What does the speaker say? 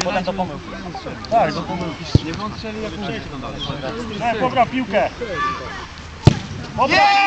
Potem do pomyłki. Tak, do pomyłki. Nie wątrzeli jak nie. Tak, pogra piłkę. Pogra